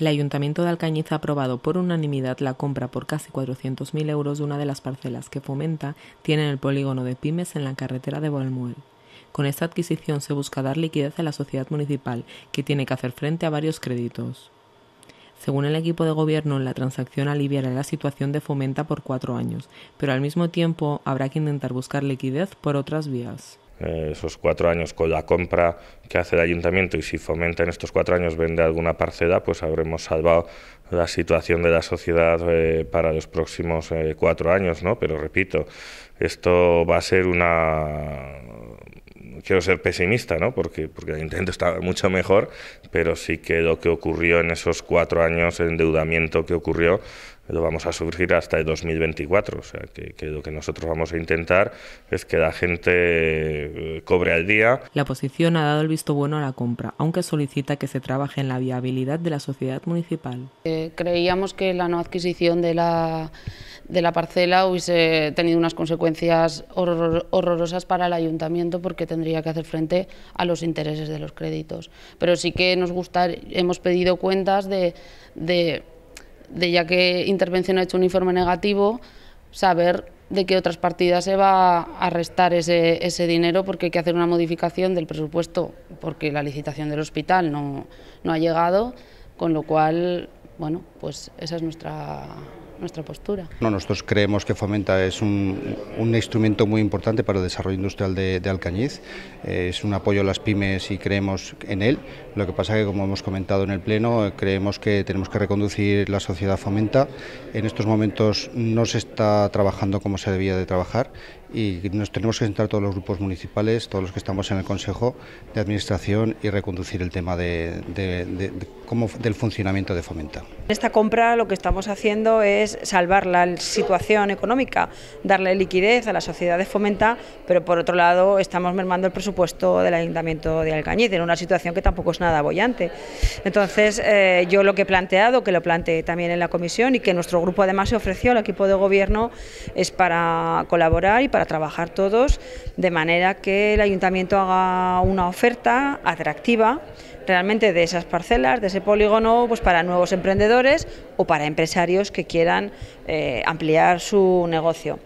El Ayuntamiento de Alcañiz ha aprobado por unanimidad la compra por casi 400.000 euros de una de las parcelas que Fomenta tiene en el polígono de Pymes en la carretera de Balmuel. Con esta adquisición se busca dar liquidez a la sociedad municipal, que tiene que hacer frente a varios créditos. Según el equipo de gobierno, la transacción aliviará la situación de Fomenta por cuatro años, pero al mismo tiempo habrá que intentar buscar liquidez por otras vías. Eh, esos cuatro años con la compra que hace el ayuntamiento y si fomenta en estos cuatro años vende alguna parcela, pues habremos salvado la situación de la sociedad eh, para los próximos eh, cuatro años, ¿no? Pero repito, esto va a ser una quiero ser pesimista, ¿no? Porque, el intento está mucho mejor, pero sí que lo que ocurrió en esos cuatro años, el endeudamiento que ocurrió, lo vamos a sufrir hasta el 2024. O sea, que, que, lo que nosotros vamos a intentar es que la gente eh, cobre al día. La oposición ha dado el visto bueno a la compra, aunque solicita que se trabaje en la viabilidad de la sociedad municipal. Eh, creíamos que la no adquisición de la de la parcela hubiese tenido unas consecuencias horror, horrorosas para el ayuntamiento porque tendría que hacer frente a los intereses de los créditos. Pero sí que nos gusta, hemos pedido cuentas de, de, de ya que Intervención ha hecho un informe negativo, saber de qué otras partidas se va a restar ese, ese dinero porque hay que hacer una modificación del presupuesto porque la licitación del hospital no, no ha llegado, con lo cual, bueno, pues esa es nuestra nuestra postura. No, nosotros creemos que Fomenta es un, instrumento muy importante para el desarrollo industrial de, Alcañiz, eh, es un apoyo a las pymes y creemos en él. Lo que pasa que, como hemos comentado en el Pleno, creemos que tenemos que reconducir la sociedad Fomenta. En estos momentos no se está trabajando como se debía de trabajar y nos tenemos que sentar todos los grupos municipales, todos los que estamos en el Consejo de Administración y reconducir el tema de, cómo, del funcionamiento de Fomenta. Esta compra lo que estamos haciendo es salvar la situación económica, darle liquidez a la sociedad de Fomenta, pero por otro lado estamos mermando el presupuesto del Ayuntamiento de Alcañiz en una situación que tampoco es nada bollante. Entonces eh, yo lo que he planteado, que lo planteé también en la comisión y que nuestro grupo además se ofreció al equipo de gobierno es para colaborar y para trabajar todos de manera que el Ayuntamiento haga una oferta atractiva realmente de esas parcelas, de ese polígono, pues para nuevos emprendedores o para empresarios que quieran eh, ampliar su negocio.